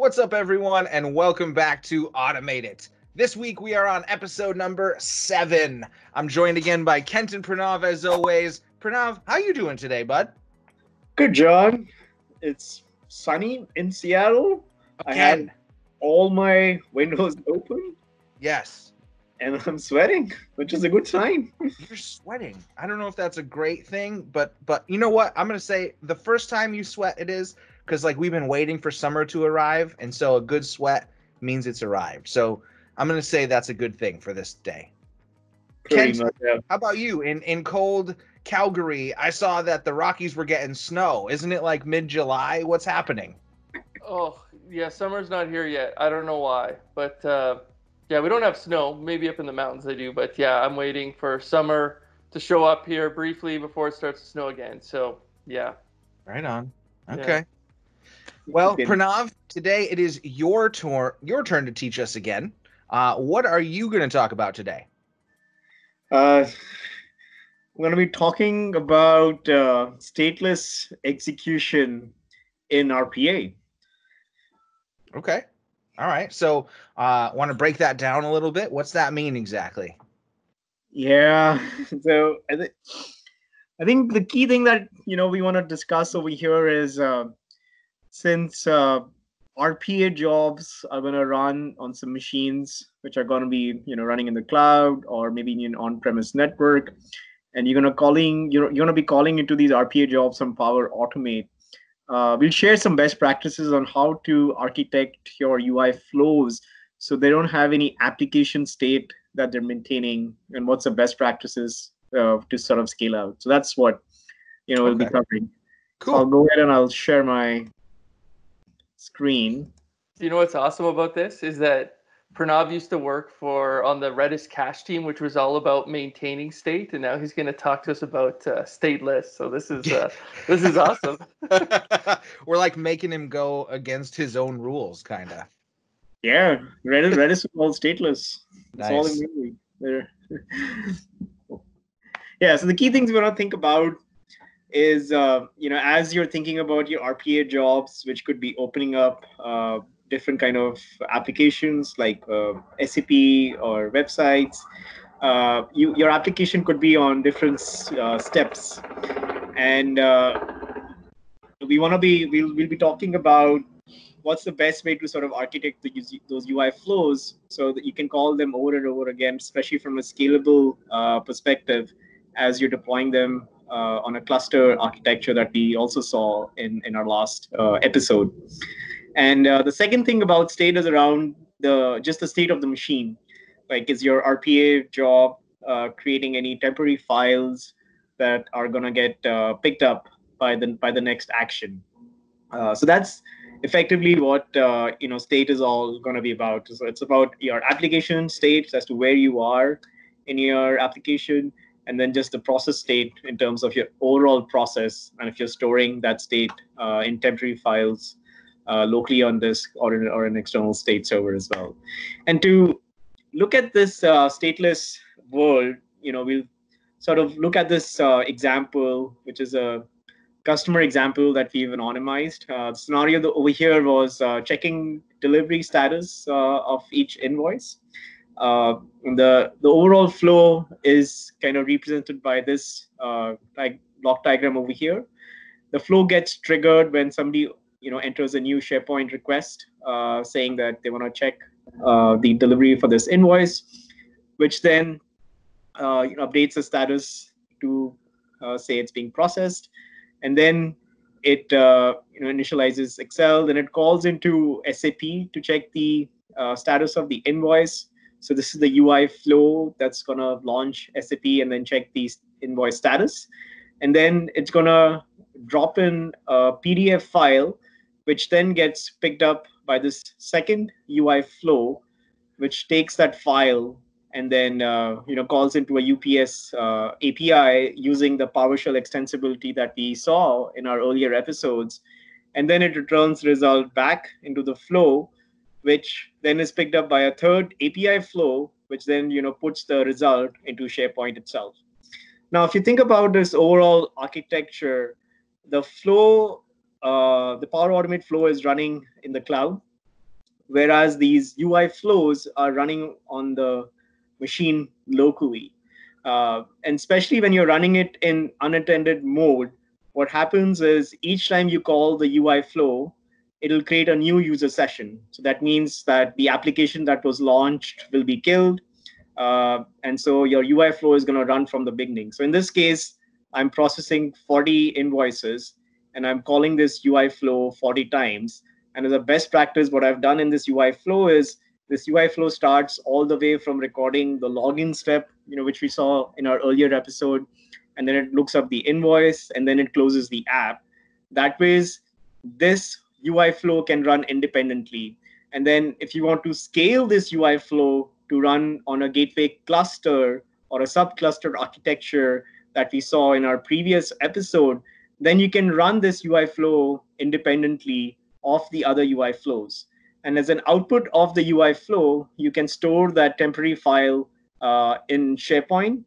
What's up, everyone, and welcome back to Automate It. This week we are on episode number seven. I'm joined again by Kent and Pranav as always. Pranav, how you doing today, bud? Good, Jon. It's sunny in Seattle. I had Again. all my windows open Yes. and I'm sweating, which is a good sign. You're sweating. I don't know if that's a great thing, but but you know what? I'm gonna say the first time you sweat it is because like we've been waiting for summer to arrive, and so a good sweat means it's arrived. So I'm gonna say that's a good thing for this day. Pretty Kent- much, yeah. How about you? In in cold Calgary, I saw that the Rockies were getting snow. Isn't it like mid July? What's happening? Oh, yeah, summer's not here yet. I don't know why. But uh, yeah, we don't have snow. Maybe up in the mountains they do. But yeah, I'm waiting for summer to show up here briefly before it starts to snow again. So yeah. Right on. Yeah. Well. Pranav, today it is your turn. Your turn to teach us again. Uh, what are you going to talk about today? Uh, we're going to be talking about uh, stateless execution in RPA. Okay. All right. So, uh, want to break that down a little bit? What's that mean exactly? Yeah. So I, th- I think the key thing that you know we want to discuss over here is uh, since uh, RPA jobs are going to run on some machines which are going to be you know running in the cloud or maybe in an on-premise network, and you're going to calling you're, you're going to be calling into these RPA jobs from Power Automate. Uh, we'll share some best practices on how to architect your UI flows so they don't have any application state that they're maintaining and what's the best practices uh, to sort of scale out. So that's what you know we'll be covering. Cool. I'll go ahead and I'll share my screen. Do you know what's awesome about this is that Pranav used to work for on the Redis cache team, which was all about maintaining state, and now he's going to talk to us about uh, stateless. So this is uh, this is awesome. We're like making him go against his own rules, kind of. Yeah, Redis Redis is all stateless. It's all Nice. in memory. There. yeah. So the key things we want to think about is uh, you know as you're thinking about your RPA jobs, which could be opening up uh, different kind of applications like uh, SAP or websites. Uh, you, your application could be on different uh, steps, and uh, we want to be we'll, we'll be talking about what's the best way to sort of architect the, those UI flows so that you can call them over and over again, especially from a scalable perspective as you're deploying them uh, on a cluster architecture that we also saw in, in our last uh, episode. And uh, the second thing about state is around the just the state of the machine. Like, is your RPA job uh, creating any temporary files that are gonna get uh, picked up by the by the next action? Uh, so that's effectively what you know state is all to be about so it's about your application state as to where you are in your application and then just the process state in terms of your overall process and if you're storing that state uh, in temporary files uh, locally on disk or, in, or an external state server as well and to look at this uh, stateless world you know we'll sort of look at this uh, example which is a customer example that we've anonymized. Uh, the scenario over here was uh, checking delivery status of each invoice. Uh, the the overall flow is kind of represented by this uh, like block diagram over here. The flow gets triggered when somebody you know enters a new SharePoint request uh, saying that they want to check uh, the delivery for this invoice, which then uh, you know, updates the status to uh, say it's being processed and then it uh, you know initializes Excel. Then it calls into SAP to check the status of the invoice. So this is the UI flow that's gonna launch SAP and then check the invoice status, and then it's gonna drop in a PDF file, which then gets picked up by this second UI flow, which takes that file and then uh, you know calls into a UPS uh, API using the PowerShell extensibility that we saw in our earlier episodes, and then it returns result back into the flow, which then is picked up by a third API flow, which then you know puts the result into SharePoint itself. Now, if you think about this overall architecture, the flow, uh, the Power Automate flow is running in the cloud, whereas these UI flows are running on the machine locally. Uh, and especially when you're running it in unattended mode, what happens is each time you call the UI flow, it'll create a new user session. So that means that the application that was launched will be killed. Uh, and so your UI flow is going to run from the beginning. So in this case, I'm processing 40 invoices and I'm calling this UI flow 40 times. And as a best practice, what I've done in this UI flow is this UI flow starts all the way from recording the login step, you know, which we saw in our earlier episode, and then it looks up the invoice, and then it closes the app. That ways, this UI flow can run independently. And then if you want to scale this UI flow to run on a gateway cluster or a subcluster architecture that we saw in our previous episode, then you can run this UI flow independently of the other UI flows. And as an output of the UI flow, you can store that temporary file uh, in SharePoint,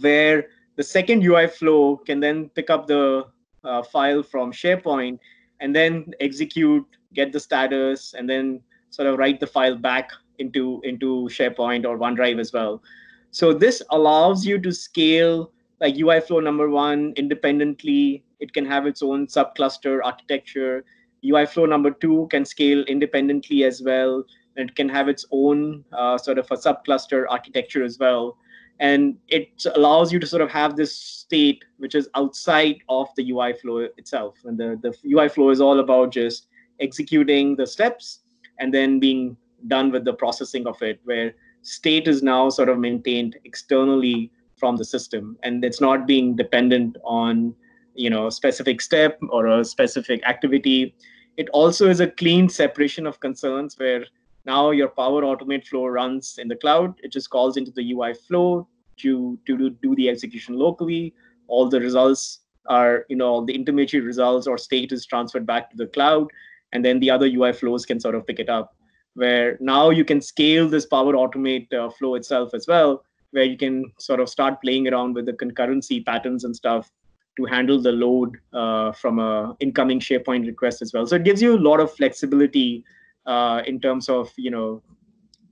where the second UI flow can then pick up the uh, file from SharePoint and then execute, get the status, and then sort of write the file back into, into SharePoint or OneDrive as well. So this allows you to scale like UI flow number one independently. It can have its own subcluster architecture. UI flow number two can scale independently as well. And it can have its own uh, sort of a subcluster architecture as well. And it allows you to sort of have this state which is outside of the UI flow itself. And the, the UI flow is all about just executing the steps and then being done with the processing of it, where state is now sort of maintained externally from the system and it's not being dependent on you know a specific step or a specific activity it also is a clean separation of concerns where now your power automate flow runs in the cloud. It just calls into the ui flow to to do, the execution locally. All the results are you know the intermediate results or state is transferred back to the cloud and then the other ui flows can sort of pick it up. Where now you can scale this power automate uh, flow itself as well where you can sort of start playing around with the concurrency patterns and stuff to handle the load uh, from a incoming SharePoint request as well. So it gives you a lot of flexibility uh, in terms of you know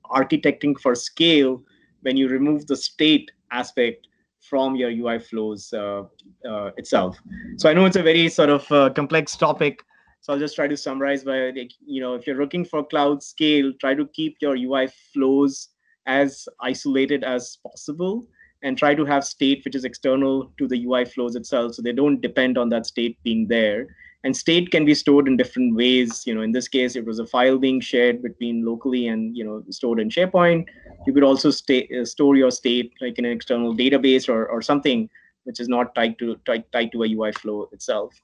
architecting for scale when you remove the state aspect from your UI flows uh, uh, itself. So I know it's a very sort of uh, complex topic. So I'll just try to summarize by like, you know if you're looking for cloud scale, try to keep your UI flows as isolated as possible and try to have state which is external to the UI flows itself so they don't depend on that state being there and state can be stored in different ways. You know in this case it was a file being shared between locally and you know stored in sharepoint. You could also stay, uh, store your state like in an external database or, or something which is not tied to tied, tied to a ui flow itself.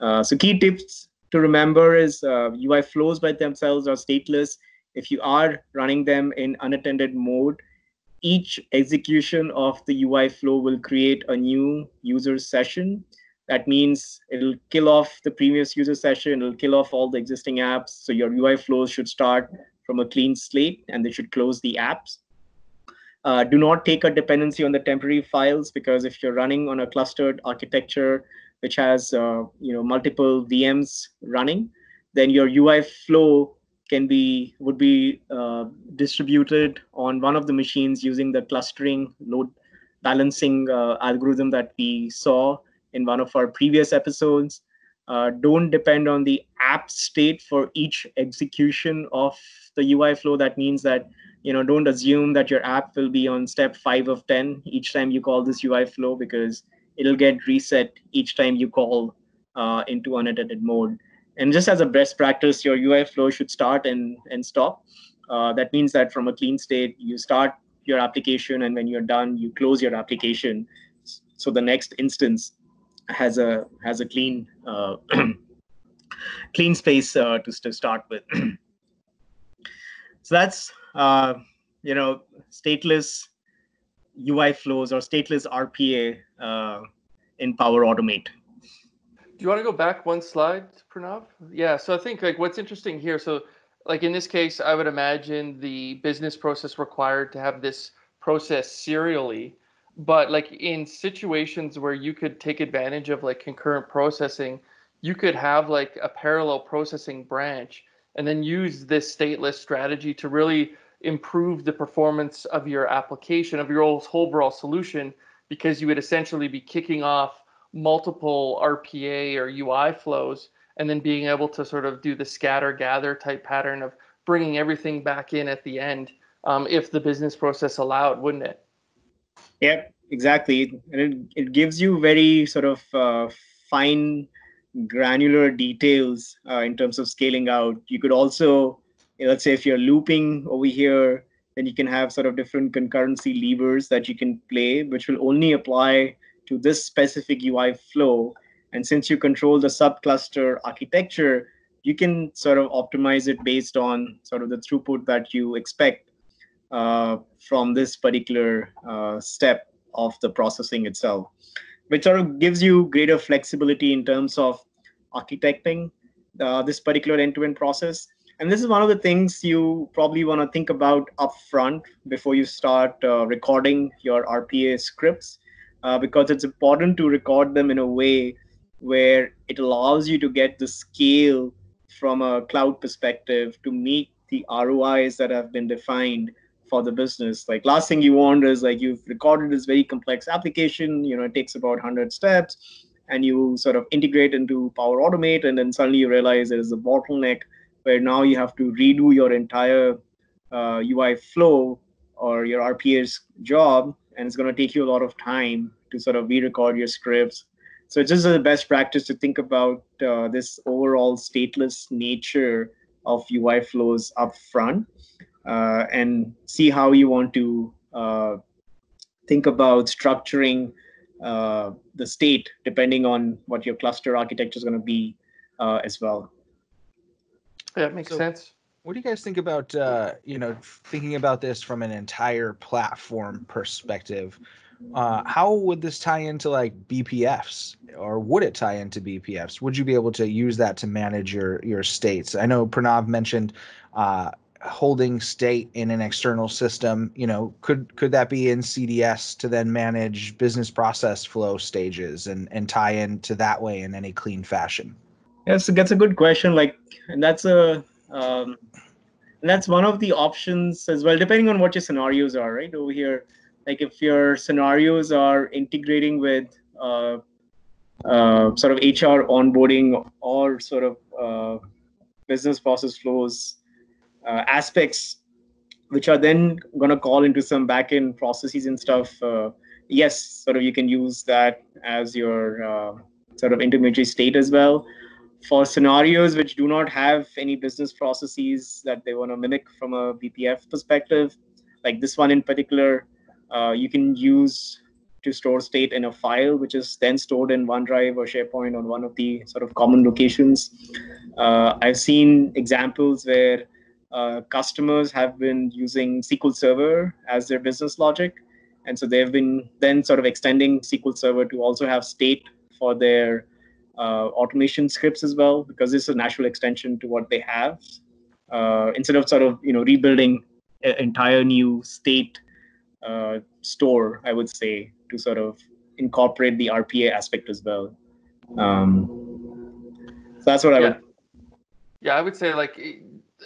Uh, so key tips to remember is uh, ui flows by themselves are stateless. If you are running them in unattended mode, each execution of the UI flow will create a new user session. That means it'll kill off the previous user session, it'll kill off all the existing apps. So your UI flows should start from a clean slate and they should close the apps. Uh, do not take a dependency on the temporary files because if you're running on a clustered architecture which has uh, you know multiple VMs running, then your UI flow can be would be uh, distributed on one of the machines using the clustering load balancing uh, algorithm that we saw in one of our previous episodes. Uh, don't depend on the app state for each execution of the UI flow. That means that you know don't assume that your app will be on step five of ten each time you call this UI flow because it'll get reset each time you call uh, into unattended mode. And just as a best practice, your UI flow should start and, and stop. Uh, that means that from a clean state, you start your application, and when you're done, you close your application. So the next instance has a has a clean uh, clean space uh, to, to start with. so that's uh, you know stateless UI flows or stateless RPA uh, in Power Automate. Do you want to go back one slide, Pranav? Yeah. So I think like what's interesting here. So like in this case, I would imagine the business process required to have this process serially. But like in situations where you could take advantage of like concurrent processing, you could have like a parallel processing branch and then use this stateless strategy to really improve the performance of your application of your whole overall solution because you would essentially be kicking off multiple RPA or UI flows and then being able to sort of do the scatter gather type pattern of bringing everything back in at the end um, if the business process allowed, wouldn't it? Yeah, exactly. And it, it gives you very sort of uh, fine granular details uh, in terms of scaling out. You could also, let's say if you're looping over here, then you can have sort of different concurrency levers that you can play, which will only apply to this specific UI flow. And since you control the subcluster architecture, you can sort of optimize it based on sort of the throughput that you expect from this particular uh, step of the processing itself, which sort of gives you greater flexibility in terms of architecting uh, this particular end-to-end process. And this is one of the things you probably want to think about upfront before you start uh, recording your RPA scripts, uh, because it's important to record them in a way where it allows you to get the scale from a cloud perspective to meet the ROIs that have been defined for the business. Like last thing you want is like you've recorded this very complex application, you know, it takes about 100 steps and you sort of integrate into Power Automate and then suddenly you realize there is a bottleneck where now you have to redo your entire uh, UI flow or your RPA's job and it's going to take you a lot of time to sort of re-record your scripts so it's just a best practice to think about uh, this overall stateless nature of UI flows up front uh, and see how you want to uh, think about structuring uh, the state depending on what your cluster architecture is going to be uh, as well. Yeah, it makes so, sense. What do you guys think about uh, you know thinking about this from an entire platform perspective? uh, how would this tie into like BPFs, or would it tie into BPFs? Would you be able to use that to manage your your states? I know Pranav mentioned uh, holding state in an external system. You know, could could that be in CDS to then manage business process flow stages and and tie into that way in any clean fashion? Yes, that's a good question. Like, and that's a um, that's one of the options as well, depending on what your scenarios are. Right over here like if your scenarios are integrating with uh, uh, sort of HR onboarding or sort of uh, business process flows uh, aspects, which are then going to call into some backend processes and stuff. Uh, yes, sort of you can use that as your uh, sort of intermediary state as well. For scenarios which do not have any business processes that they want to mimic from a BPF perspective, like this one in particular, uh, you can use to store state in a file, which is then stored in OneDrive or SharePoint on one of the sort of common locations. Uh, I've seen examples where uh, customers have been using SQL Server as their business logic. And so they've been then sort of extending SQL Server to also have state for their uh, automation scripts as well, because this is a natural extension to what they have. Uh, instead of sort of you know rebuilding an entire new state uh, store, I would say, to sort of incorporate the RPA aspect as well. Um, so that's what yeah. I would. Yeah, I would say like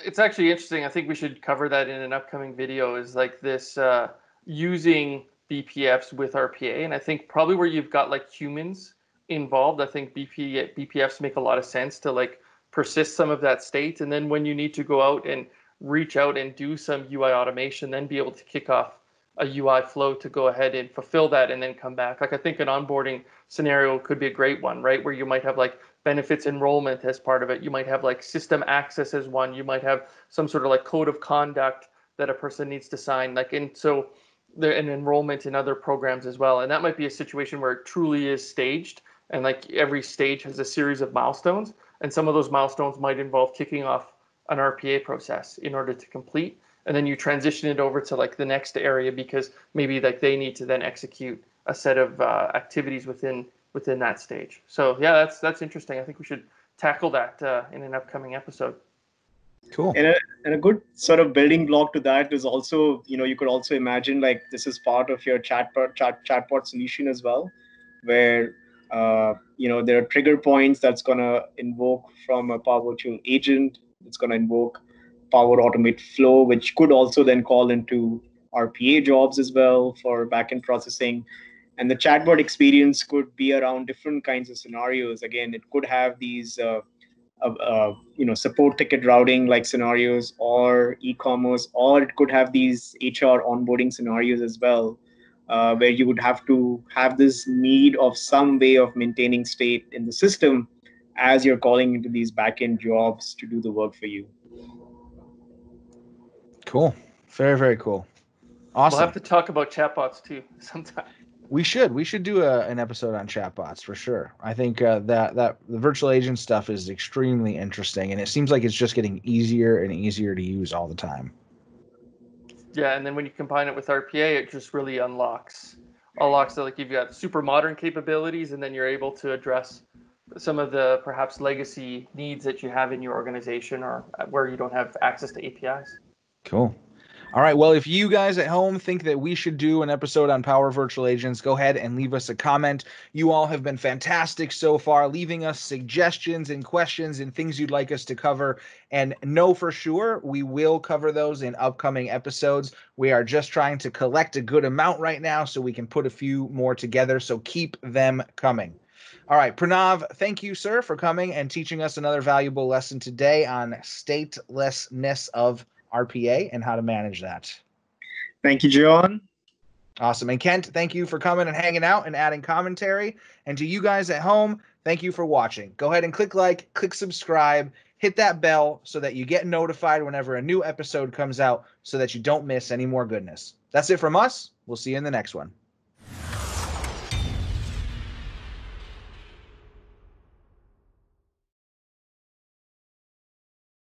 it's actually interesting. I think we should cover that in an upcoming video. Is like this uh, using BPFs with RPA, and I think probably where you've got like humans involved, I think BP BPFs make a lot of sense to like persist some of that state, and then when you need to go out and reach out and do some UI automation, then be able to kick off a UI flow to go ahead and fulfill that and then come back. Like I think an onboarding scenario could be a great one, right? Where you might have like benefits enrollment as part of it. You might have like system access as one. You might have some sort of like code of conduct that a person needs to sign. Like and so there an enrollment in other programs as well. And that might be a situation where it truly is staged and like every stage has a series of milestones. And some of those milestones might involve kicking off an RPA process in order to complete and then you transition it over to like the next area because maybe like they need to then execute a set of uh, activities within within that stage. So yeah, that's that's interesting. I think we should tackle that uh, in an upcoming episode. Cool. And a, and a good sort of building block to that is also, you know, you could also imagine like this is part of your chatbot chat chatbot solution as well, where uh, you know there are trigger points that's gonna invoke from a Power Virtual agent it's going to invoke Power Automate Flow, which could also then call into RPA jobs as well for backend processing. And the chatbot experience could be around different kinds of scenarios. Again, it could have these, uh, uh, uh, you know, support ticket routing like scenarios, or e-commerce, or it could have these HR onboarding scenarios as well, uh, where you would have to have this need of some way of maintaining state in the system as you're calling into these backend jobs to do the work for you. Cool. Very, very cool. Awesome. We'll have to talk about chatbots too sometime. We should. We should do a, an episode on chatbots for sure. I think uh, that that the virtual agent stuff is extremely interesting, and it seems like it's just getting easier and easier to use all the time. Yeah, and then when you combine it with RPA, it just really unlocks unlocks like you've got super modern capabilities, and then you're able to address some of the perhaps legacy needs that you have in your organization or where you don't have access to APIs. Cool. All right. Well, if you guys at home think that we should do an episode on Power Virtual Agents, go ahead and leave us a comment. You all have been fantastic so far, leaving us suggestions and questions and things you'd like us to cover. And know for sure we will cover those in upcoming episodes. We are just trying to collect a good amount right now so we can put a few more together. So keep them coming. All right, Pranav, thank you, sir, for coming and teaching us another valuable lesson today on statelessness of RPA and how to manage that. Thank you, Jon. Awesome. And Kent, thank you for coming and hanging out and adding commentary. And to you guys at home, thank you for watching. Go ahead and click like, click subscribe, hit that bell so that you get notified whenever a new episode comes out so that you don't miss any more goodness. That's it from us. We'll see you in the next one.